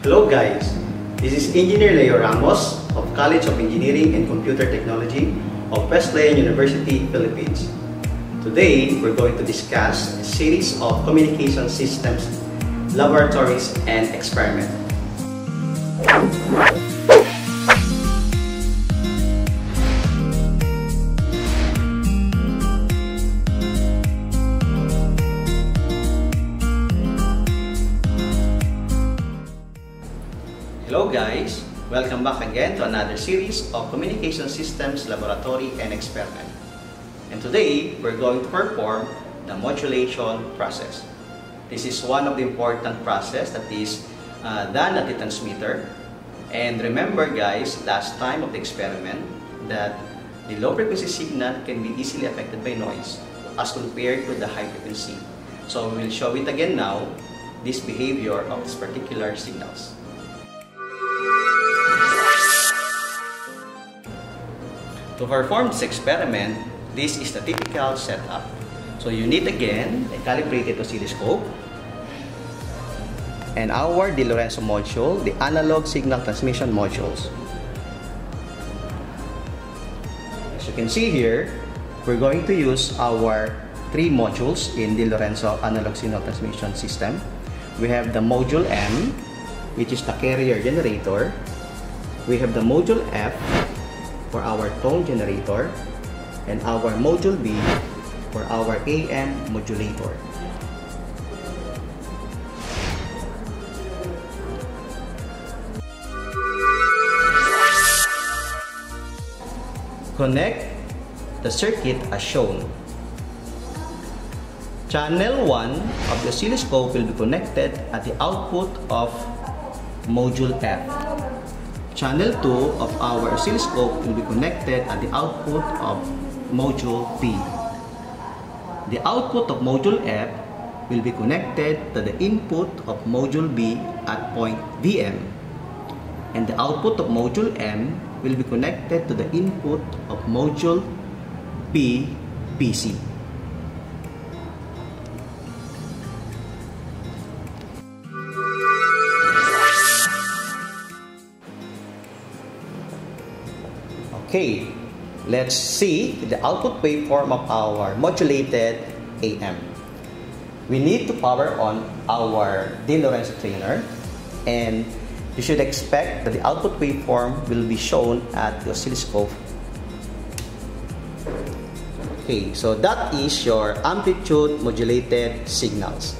Hello guys, this is Engineer Leo Ramos of College of Engineering and Computer Technology of Wesleyan University, Philippines. Today, we're going to discuss a series of communication systems, laboratories, and experiments. Welcome back again to another series of Communication Systems Laboratory and Experiment. And today, we're going to perform the modulation process. This is one of the important process that is uh, done at the transmitter. And remember guys, last time of the experiment, that the low frequency signal can be easily affected by noise as compared to the high frequency. So we will show it again now, this behavior of these particular signals. To perform this experiment, this is the typical setup. So you need again a calibrated oscilloscope and our De Lorenzo module, the analog signal transmission modules. As you can see here, we're going to use our three modules in De Lorenzo analog signal transmission system. We have the module M, which is the carrier generator. We have the module F, for our tone generator and our module B for our AM modulator. Connect the circuit as shown. Channel 1 of the oscilloscope will be connected at the output of module F. Channel 2 of our oscilloscope will be connected at the output of module B. The output of module F will be connected to the input of module B at point VM. And the output of module M will be connected to the input of module B PC. Okay, let's see the output waveform of our modulated AM. We need to power on our De Lorenzo trainer and you should expect that the output waveform will be shown at the oscilloscope. Okay, so that is your amplitude modulated signals.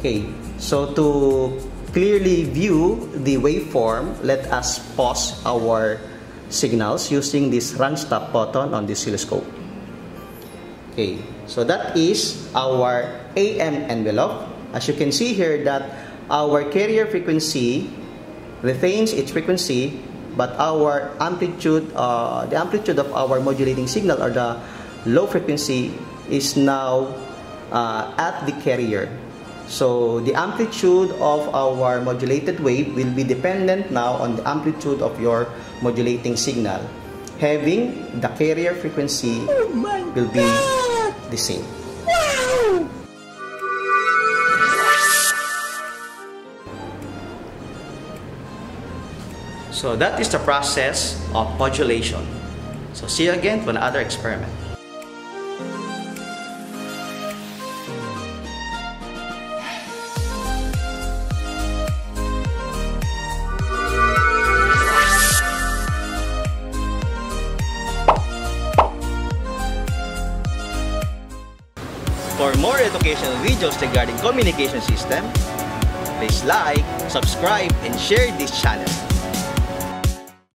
Okay, so to clearly view the waveform, let us pause our signals using this run stop button on the oscilloscope. Okay, so that is our AM envelope. As you can see here that our carrier frequency retains its frequency but our amplitude, uh, the amplitude of our modulating signal or the low frequency is now uh, at the carrier. So the amplitude of our modulated wave will be dependent now on the amplitude of your modulating signal. Having the carrier frequency oh will be God. the same. So that is the process of modulation. So see you again to another experiment. For more educational videos regarding communication system, please like, subscribe, and share this channel.